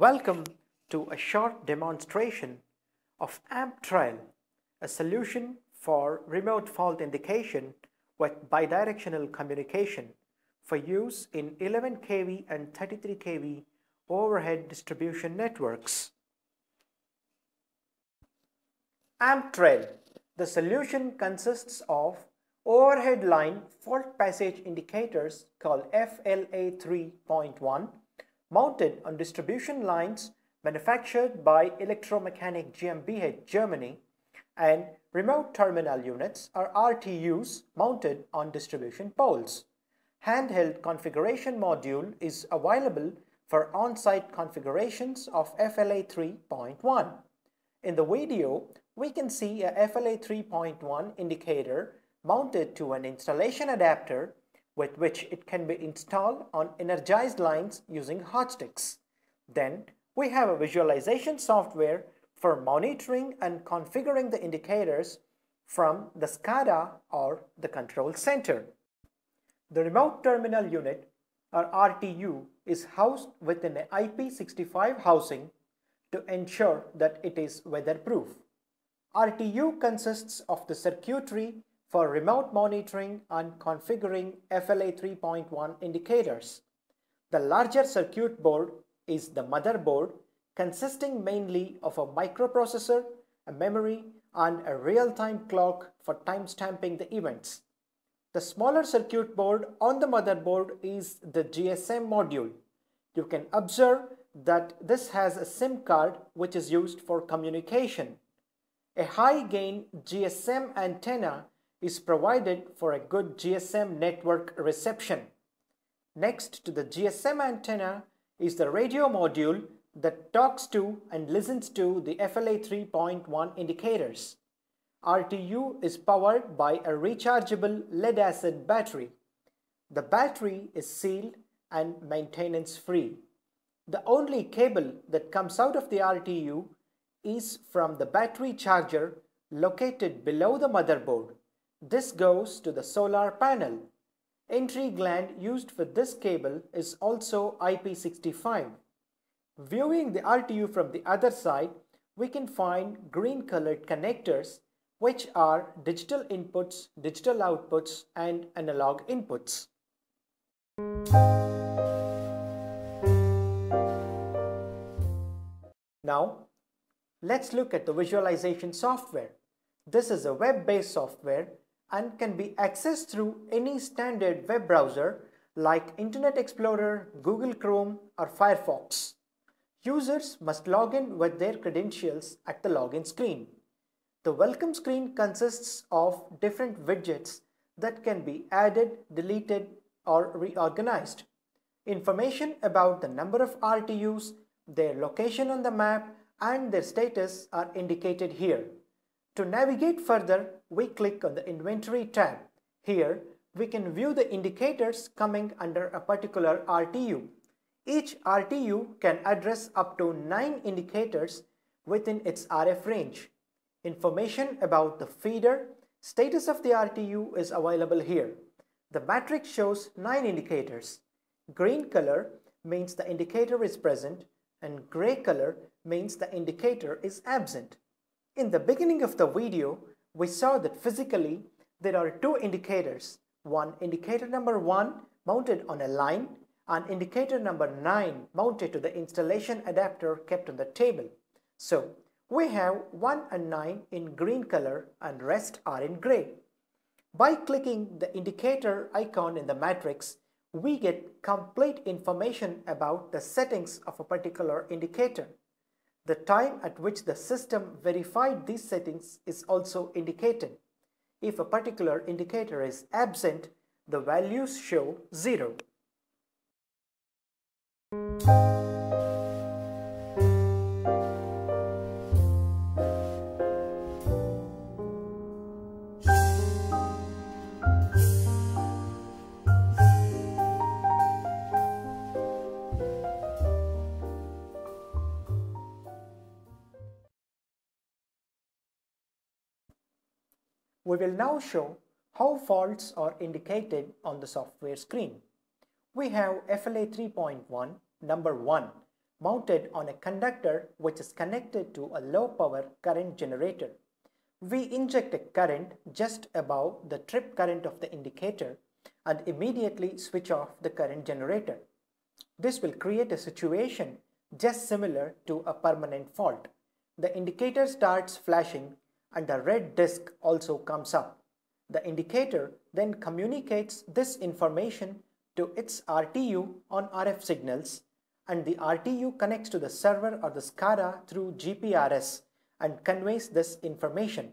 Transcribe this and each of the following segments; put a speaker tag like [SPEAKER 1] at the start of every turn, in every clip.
[SPEAKER 1] Welcome to a short demonstration of AmpTrail, a solution for remote fault indication with bidirectional communication for use in 11 kV and 33 kV overhead distribution networks. AmpTrail. The solution consists of overhead line fault passage indicators called FLA 3.1 mounted on distribution lines manufactured by Electromechanic GmbH Germany and remote terminal units or RTUs mounted on distribution poles. Handheld configuration module is available for on-site configurations of FLA 3.1. In the video, we can see a FLA 3.1 indicator mounted to an installation adapter with which it can be installed on energized lines using hotsticks. Then we have a visualization software for monitoring and configuring the indicators from the SCADA or the control center. The remote terminal unit or RTU is housed within an IP65 housing to ensure that it is weatherproof. RTU consists of the circuitry for remote monitoring and configuring FLA 3.1 indicators. The larger circuit board is the motherboard consisting mainly of a microprocessor, a memory and a real-time clock for timestamping the events. The smaller circuit board on the motherboard is the GSM module. You can observe that this has a SIM card which is used for communication. A high gain GSM antenna is provided for a good GSM network reception. Next to the GSM antenna is the radio module that talks to and listens to the FLA 3.1 indicators. RTU is powered by a rechargeable lead acid battery. The battery is sealed and maintenance free. The only cable that comes out of the RTU is from the battery charger located below the motherboard. This goes to the solar panel. Entry gland used for this cable is also IP65. Viewing the RTU from the other side, we can find green colored connectors which are digital inputs, digital outputs and analog inputs. Now, let's look at the visualization software. This is a web-based software and can be accessed through any standard web browser like Internet Explorer, Google Chrome or Firefox. Users must log in with their credentials at the login screen. The welcome screen consists of different widgets that can be added, deleted or reorganized. Information about the number of RTUs, their location on the map and their status are indicated here. To navigate further, we click on the Inventory tab. Here, we can view the indicators coming under a particular RTU. Each RTU can address up to 9 indicators within its RF range. Information about the feeder, status of the RTU is available here. The matrix shows 9 indicators. Green color means the indicator is present and gray color means the indicator is absent. In the beginning of the video, we saw that physically there are two indicators. One indicator number 1 mounted on a line and indicator number 9 mounted to the installation adapter kept on the table. So we have 1 and 9 in green color and rest are in gray. By clicking the indicator icon in the matrix, we get complete information about the settings of a particular indicator. The time at which the system verified these settings is also indicated. If a particular indicator is absent, the values show 0. We will now show how faults are indicated on the software screen. We have FLA 3.1 number 1 mounted on a conductor which is connected to a low power current generator. We inject a current just above the trip current of the indicator and immediately switch off the current generator. This will create a situation just similar to a permanent fault. The indicator starts flashing and the red disk also comes up. The indicator then communicates this information to its RTU on RF signals and the RTU connects to the server or the SCADA through GPRS and conveys this information.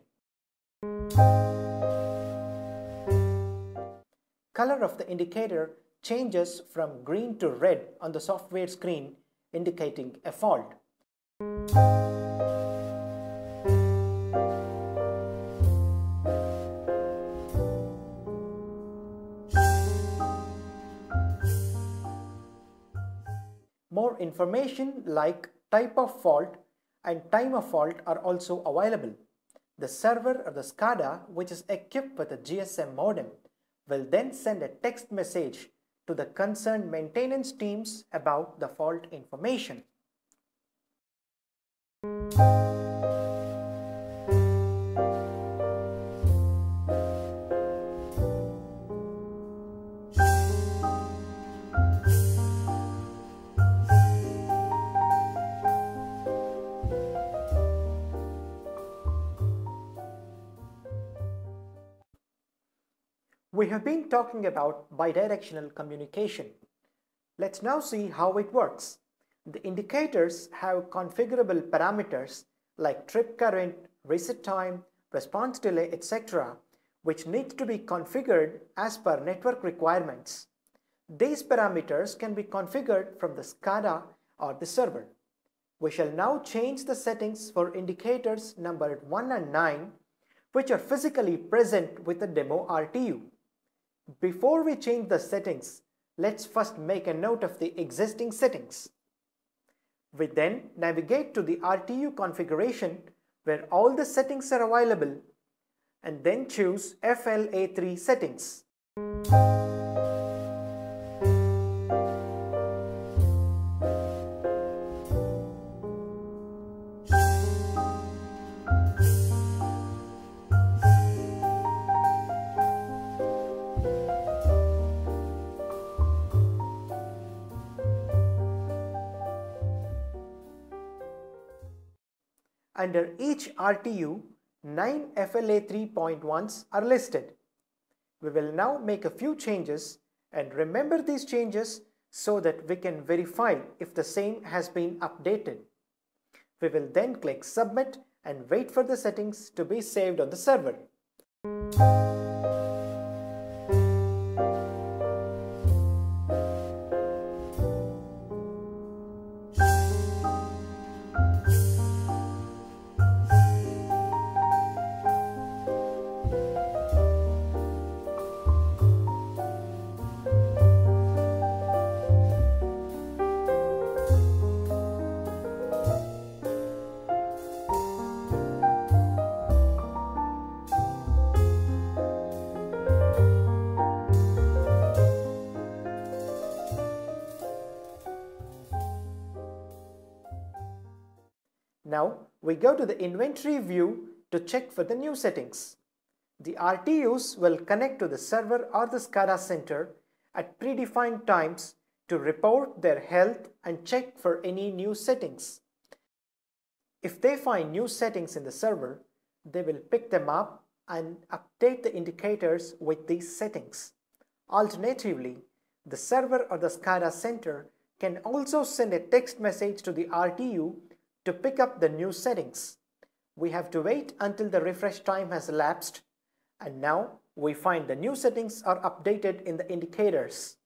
[SPEAKER 1] Color of the indicator changes from green to red on the software screen indicating a fault. More information like type of fault and time of fault are also available. The server or the SCADA which is equipped with a GSM modem will then send a text message to the concerned maintenance teams about the fault information. We have been talking about bidirectional communication. Let's now see how it works. The indicators have configurable parameters like trip current, reset time, response delay, etc. which need to be configured as per network requirements. These parameters can be configured from the SCADA or the server. We shall now change the settings for indicators numbered 1 and 9 which are physically present with the demo RTU. Before we change the settings, let's first make a note of the existing settings. We then navigate to the RTU configuration where all the settings are available and then choose FLA3 settings. Under each RTU, 9 FLA 3.1s are listed. We will now make a few changes and remember these changes so that we can verify if the same has been updated. We will then click submit and wait for the settings to be saved on the server. Now we go to the inventory view to check for the new settings. The RTUs will connect to the server or the SCADA center at predefined times to report their health and check for any new settings. If they find new settings in the server, they will pick them up and update the indicators with these settings. Alternatively, the server or the SCADA center can also send a text message to the RTU to pick up the new settings, we have to wait until the refresh time has elapsed and now we find the new settings are updated in the indicators.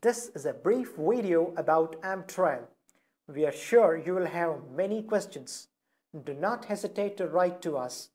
[SPEAKER 1] This is a brief video about AmpTrail. We are sure you will have many questions. Do not hesitate to write to us.